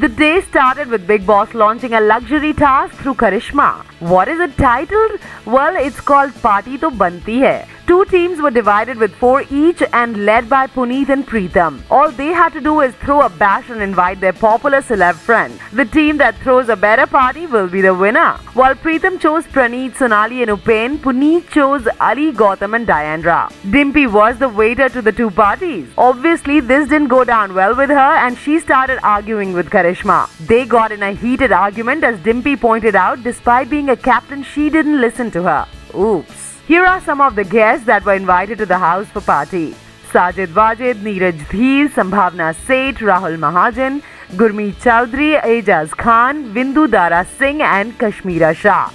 The day started with Bigg Boss launching a luxury task through Karishma. What is it titled? Well, it's called Party To Banti Hai. Two teams were divided with four each and led by Puneet and Preetham. All they had to do is throw a bash and invite their popular celeb friend. The team that throws a better party will be the winner. While Preetham chose Praneet, Sonali and Upen, Puneet chose Ali, Gautam and Diandra. Dimpy was the waiter to the two parties. Obviously, this didn't go down well with her and she started arguing with Karishma. They got in a heated argument as Dimpy pointed out despite being a captain, she didn't listen to her. Oops. Here are some of the guests that were invited to the house for party. Sajid Wajid, Neeraj Dheer, Sambhavna Seth, Rahul Mahajan, Gurmeet Choudhary, Ajaz Khan, Vindu Dara Singh and Kashmira Shah.